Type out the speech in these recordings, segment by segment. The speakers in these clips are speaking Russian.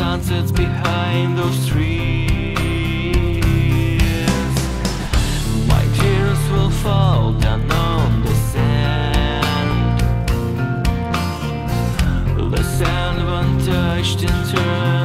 sunsets behind those trees. My tears will fall down on the sand. The sand untouched and turned.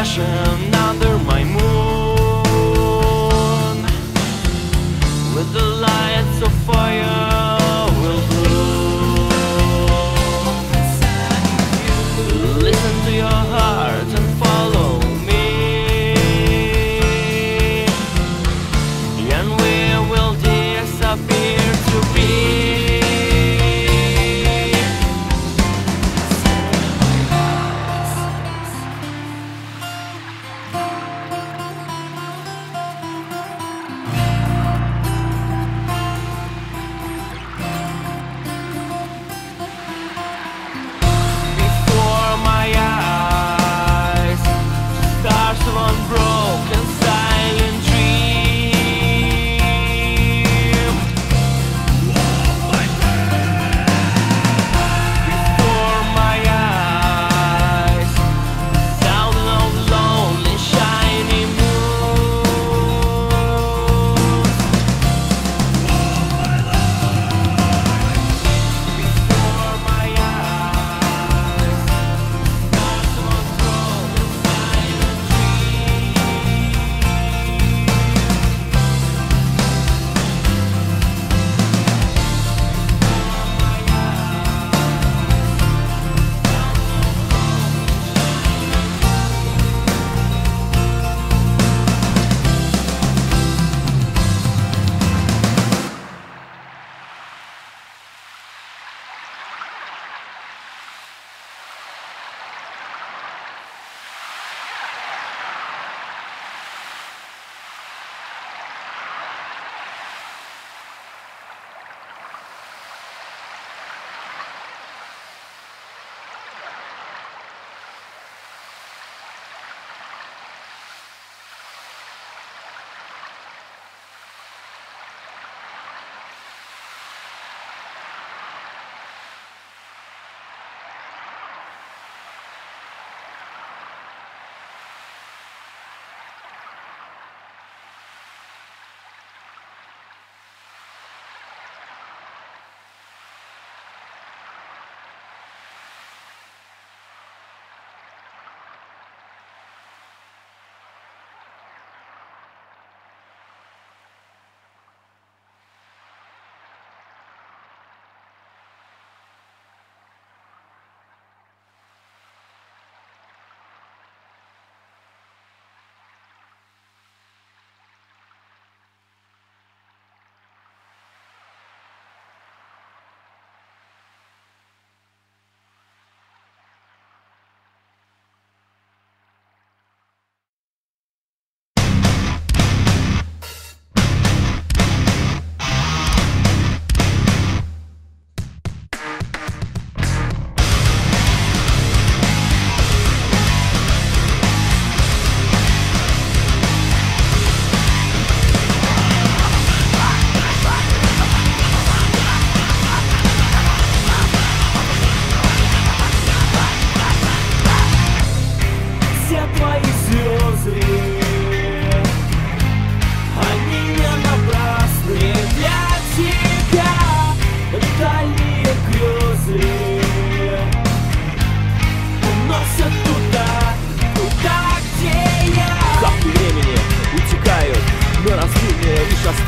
Passion under my moon. With the lights of fire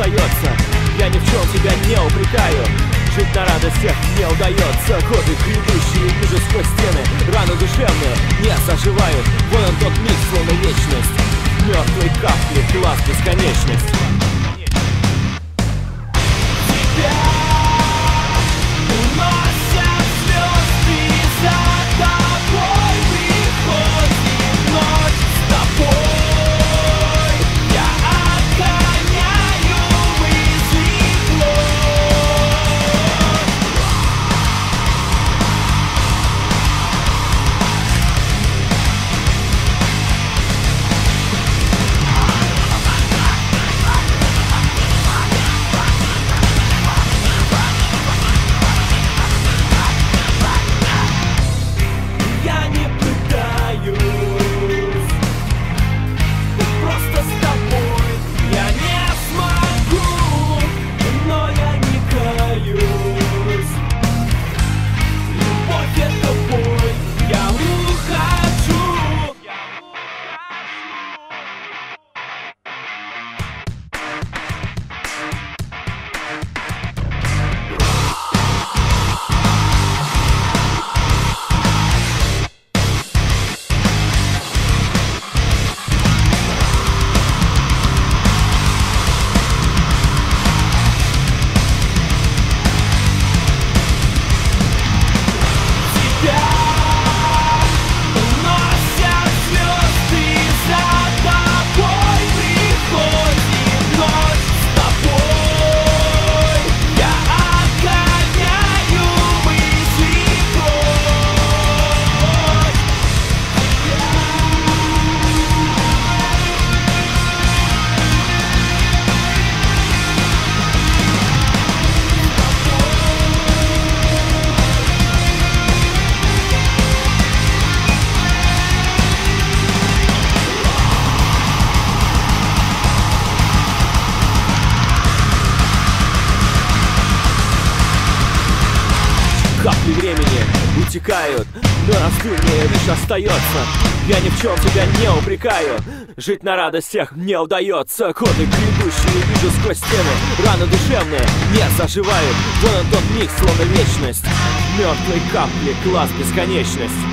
остается Я ни в чем тебя не упрекаю. Жить на радостях не удается Годы грядущие вижу сквозь стены. Раны душевные не заживают Вон он тот миг, словно вечность. Мертвые капли, глаз бесконечность. Утекают, но растущее лишь остается. Я ни в чем тебя не упрекаю, жить на радостях мне удается. Коды грядущие вижу сквозь стены, раны душевные не заживают. Вон он тот миг, словно вечность. Мертвые капли, глаз бесконечность.